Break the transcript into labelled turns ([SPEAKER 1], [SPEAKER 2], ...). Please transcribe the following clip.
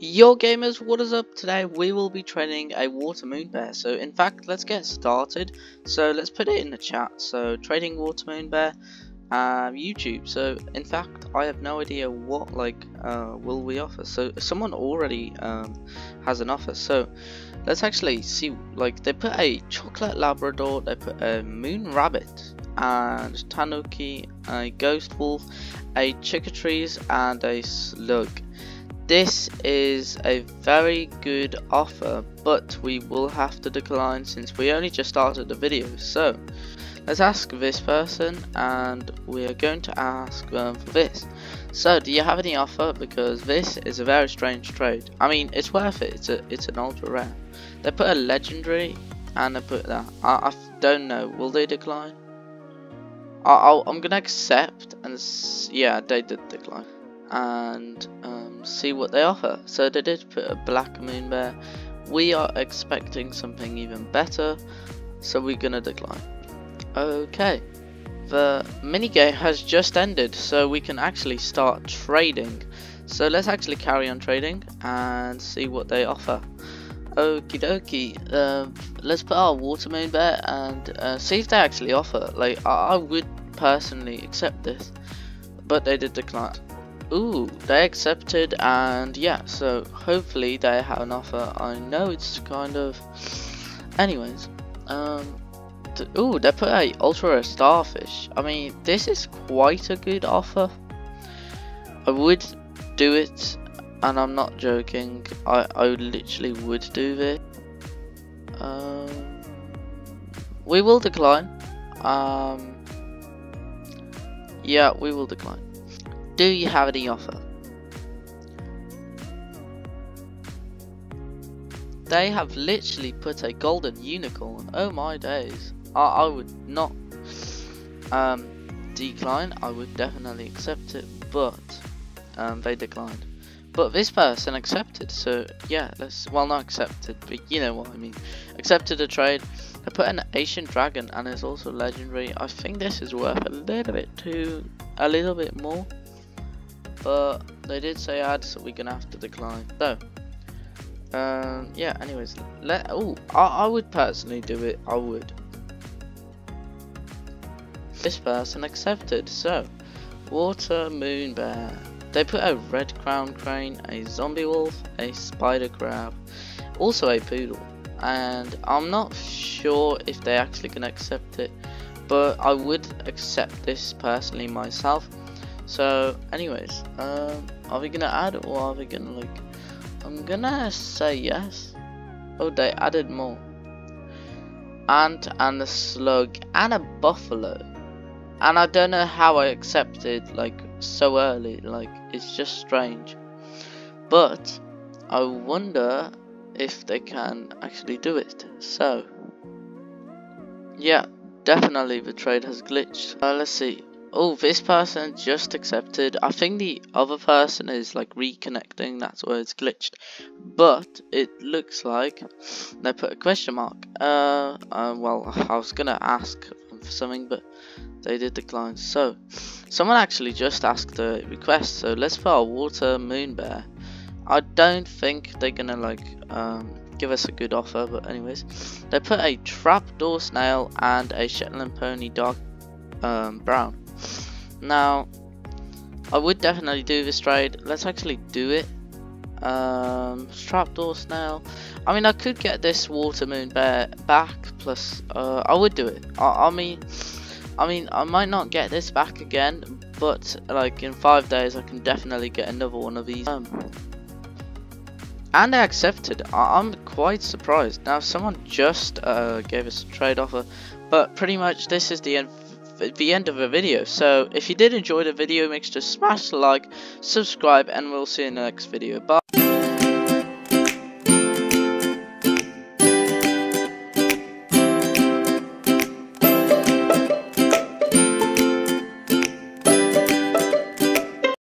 [SPEAKER 1] Yo gamers, what is up? Today we will be training a water moon bear. So in fact, let's get started. So let's put it in the chat. So trading water moon bear, um, YouTube. So in fact, I have no idea what like uh, will we offer. So someone already um, has an offer. So let's actually see. Like they put a chocolate Labrador, they put a moon rabbit, and tanuki, a ghost wolf, a chickatrice, and a slug. This is a very good offer, but we will have to decline since we only just started the video. So, let's ask this person, and we are going to ask them for this. So, do you have any offer? Because this is a very strange trade. I mean, it's worth it. It's a, it's an ultra rare. They put a legendary, and they put that. I, I don't know. Will they decline? I, am gonna accept, and yeah, they did decline, and. See what they offer. So they did put a black moon bear. We are expecting something even better, so we're gonna decline. Okay, the minigame has just ended, so we can actually start trading. So let's actually carry on trading and see what they offer. Okie dokie, uh, let's put our water moon bear and uh, see if they actually offer. Like, I, I would personally accept this, but they did decline. Ooh, they accepted and yeah, so hopefully they have an offer. I know it's kind of... Anyways, um... Th ooh, they put a ultra starfish. I mean, this is quite a good offer. I would do it, and I'm not joking. I, I literally would do this. Um, we will decline. Um, yeah, we will decline. Do you have any offer? They have literally put a golden unicorn. Oh my days. I, I would not um, decline. I would definitely accept it, but um, they declined. But this person accepted, so yeah, let's, well not accepted, but you know what I mean. Accepted a trade. I put an ancient dragon and it's also legendary. I think this is worth a little bit too, a little bit more but they did say ads, so we're gonna have to decline. So, um, yeah. Anyways, let. Oh, I, I would personally do it. I would. This person accepted. So, water moon bear. They put a red crown crane, a zombie wolf, a spider crab, also a poodle. And I'm not sure if they actually can accept it, but I would accept this personally myself so, anyways, um, are we gonna add or are we gonna like? I'm gonna say yes. Oh, they added more. Ant and a slug and a buffalo. And I don't know how I accepted like so early. Like it's just strange. But I wonder if they can actually do it. So, yeah, definitely the trade has glitched. Uh, let's see. Oh, this person just accepted. I think the other person is like reconnecting. That's why it's glitched. But it looks like they put a question mark. Uh, uh well, I was gonna ask for something, but they did decline. So, someone actually just asked a request. So let's put our water moon bear. I don't think they're gonna like um give us a good offer, but anyways, they put a trapdoor snail and a Shetland pony dark um, brown. Now, I would definitely do this trade. Let's actually do it. Um, trapdoor snail. I mean, I could get this water moon bear back. Plus, uh, I would do it. I, I mean, I mean, I might not get this back again, but like in five days, I can definitely get another one of these. Um, and I accepted. I am quite surprised. Now, someone just uh, gave us a trade offer, but pretty much this is the end the end of the video. So if you did enjoy the video, make sure to smash the like, subscribe, and we'll see you in the next video. Bye.